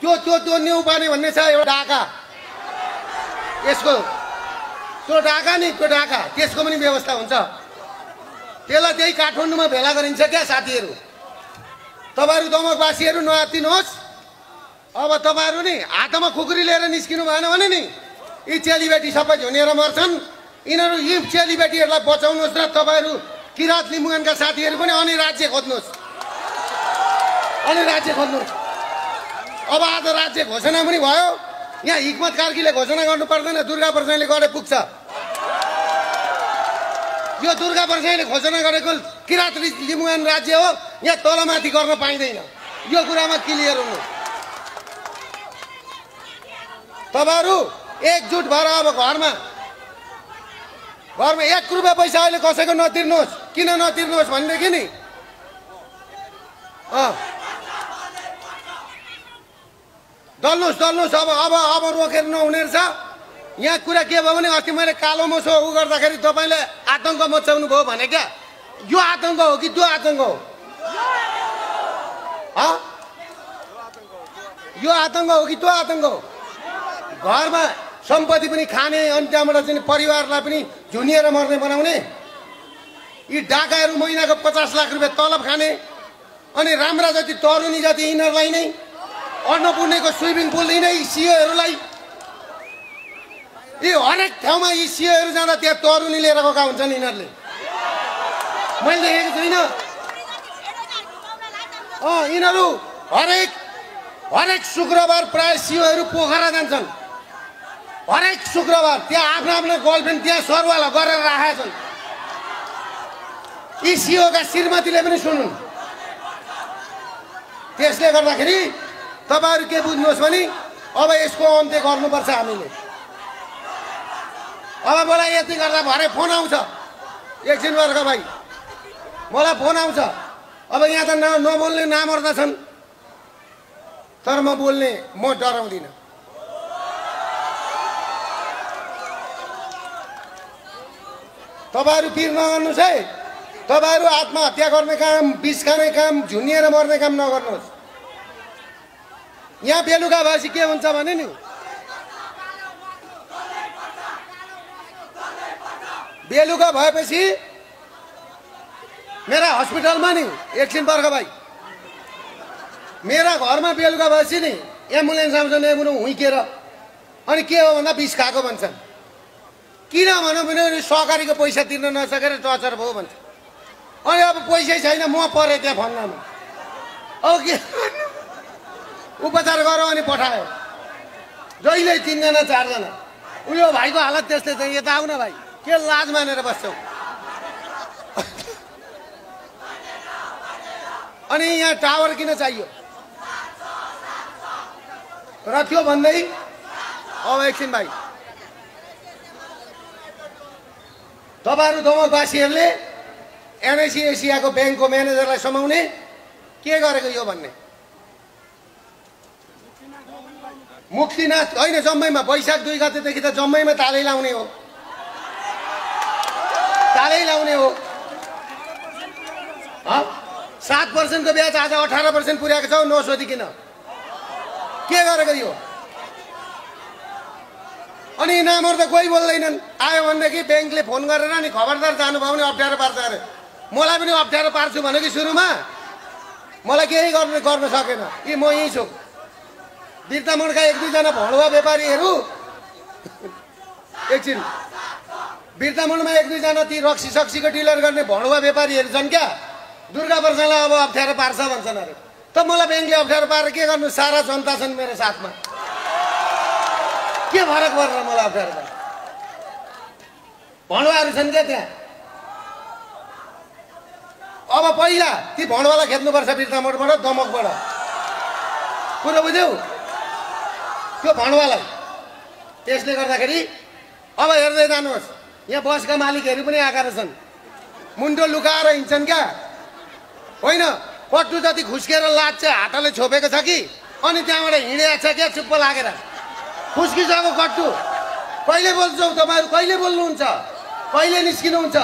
त्यो त्यो त्यो न्यु पार्ने भन्ने छ एउटा ढाका। यसको त्यो ढाका नि त्यो ढाका। त्यसको पनि व्यवस्था हुन्छ। त्यसलाई त्यही काठमाडौँमा भेला गरिन्छ क्या साथीहरू। तपाईँहरू दमकवासीहरू नआत्तिनुहोस् अब तपाईँहरू नि हातमा खुकुरी लिएर निस्किनु भएन भने नि यी चेलीबेटी सबै झुनेर मर्छन्। यिनीहरू यी चेलीबेटीहरूलाई बचाउनुहोस् र तपाईँहरू किराँत लिम्बुगानका साथीहरू पनि अनि राज्य खोज्नुहोस्। अनि राज्य खोज्नुहोस्। अब आज राज्य घोषणा पनि भयो। यहाँ हिक्मत कार्कीले घोषणा गर्नु पर्दैन दुर्गा प्रसाईले गरे पुग्छ। यो दुर्गा प्रसाईले घोषणा गरेको किराँत लिम्बुगान राज्य हो यहाँ तलमाथि गर्न पाइँदैन। यो कुरामा क्लियर हुनु। तपाईँहरू एकजुट भएर अब घरमा घरमा एक रुपियाँ पैसा अहिले कसैको नतिर्नुहोस्। किन नतिर्नुहोस् भनेदेखि नि? अँ। दल्नुहोस् दल्नुहोस् अब अब अब रोकेर नहुने रहेछ यहाँ कुरा के भयो भने अस्ति मैले कालो मोसो उ गर्दाखेरि तपाईँले आतङ्क मचाउनु भयो भने क्या? यो आतङ्क हो कि त्यो आतङ्क हो? हँ? यो आतङ्क हो कि त्यो आतङ्क हो? घरमा सम्पत्ति पनि खाने अनि त्यहाँबाट चाहिँ परिवारलाई पनि झुनिएर मर्ने बनाउने। यी डाकाहरू महिनाको पचास लाख रुपियाँ तलब खाने अनि राम्रा जति तरुनी जति यिनीहरूलाई नै अन्नपूर्णेको स्विमिङ पुल यिनै सियोहरूलाई यी हरेक ठाउँमा यी सियोहरू जाँदा त्यहाँ तरुनी लिएर गएका हुन्छन् यिनीहरूले। मैले देखेको छुइनँ। अँ यिनीहरू हरेक हरेक शुक्रबार प्राय सियोहरू पोखरा जान्छन्। हरेक शुक्रबार त्यहाँ आफ्नो आफ्नो गर्लफ्रेन्ड त्यहाँ सरुवाला गरेर राखेका छन्। यी सिओका श्रीमतीले पनि सुनुन्। त्यसले गर्दाखेरि तपाईँहरू के बुझ्नुहोस् भने अब यसको अन्त्य गर्नुपर्छ हामीले। अब मलाई यति गर्दा भरे फोन आउँछ। एकछिन वर्ग भाइ मलाई फोन आउँछ। अब यहाँ त न नबोल्ने नामर्दा छन्। तर म बोल्ने म डराउँदिनँ। तपाईँहरू पिर नगर्नुहोस् है। तपाईँहरू आत्महत्या गर्ने काम बिस खाने काम झुनिएर मर्ने काम नगर्नुहोस्। यहाँ बेलुका भएपछि के हुन्छ भने नि? बेलुका भएपछि मेरा हस्पिटलमा नि एकछिन वर्ग भाइ। मेरा घरमा बेलुका भएपछि नि एम्बुलेन्स आउँछन् एम्बुलेन्स हुइकेर। अनि के हो भन्दा बिस खाएको भन्छन्। किन भनौँ भने सहकारीको पैसा तिर्न नसकेर टचर भयो भन्छ अनि अब पैसै छैन म परेँ त्यहाँ फन्दामा अब उपचार गरौँ अनि पठायो। जहिले तिनजना चारजना उयो भाइको हालत त्यस्तै छ यता आऊ न भाइ। के लाज मानेर बस्छौ? अनि यहाँ टावर किन चाहियो? र त्यो भन्दै अब एकछिन भाइ। तपाईँहरू दमकवासीहरूले एनआइसी एसियाको ब्याङ्कको म्यानेजरलाई समाउने के गरेको यो भन्ने? मुक्तिनाथ होइन जम्मैमा। वैशाख दुई गतेदेखि त जम्मैमा तालै लाउने हो। तालै लाउने हो? सात पर्सेन्टको ब्याज आज अठार पर्सेन्ट पुर्याएको छ नसोधिकन के गरेको यो? अनि नामहरू त कोही बोल्दैनन्। आयो भनेदेखि ब्याङ्कले फोन गरेर नि खबरदार जानुभयो भने अप्ठ्यारो पार्छ अरे। मलाई पनि अप्ठ्यारो पार्छु भने कि सुरुमा। मलाई केही गर्नु गर्न सकेन। कि म यहीँ छु। बिर्तामणका एक दुईजना भणुवा व्यापारीहरू। एकछिन। बिर्तामणमा एक दुईजना ती रक्सी सक्सीको डिलर गर्ने भणुवा व्यापारीहरू छन् क्या? दुर्गा वर्षलाई अब अप्ठ्यारो पार्छ भन्छन् अरे। त मलाई ब्याङ्कले अप्ठ्यारो पारेर के गर्नु? सारा जनता छन् मेरो साथमा। के फरक पर्छ मलाई अप्ठ्यारो पार्छ भणुवाहरू छन् क्या त्यहाँ? अब पहिला ती भणुवालाई खेद्नुपर्छ बिर्तामोडबाट दमकबाट। कुरो बुझ्यौ? त्यो भणुवालाई त्यसले गर्दाखेरि अब हेर्दै जानुहोस् यहाँ बसका मालिकहरू पनि आएका रहेछन्। मुन्टो लुकाएर हिँड्छन् क्या। होइन पट्टु जति खुस्केर लाज चाहिँ हातले छोपेको छ कि? अनि त्यहाँबाट हिँडेको छ क्या चुप्प लागेर। खुस्किसक्यो कट्टु कहिले बोल्छौ तपाईँहरू कहिले बोल्नुहुन्छ? कहिले निस्किनुहुन्छ?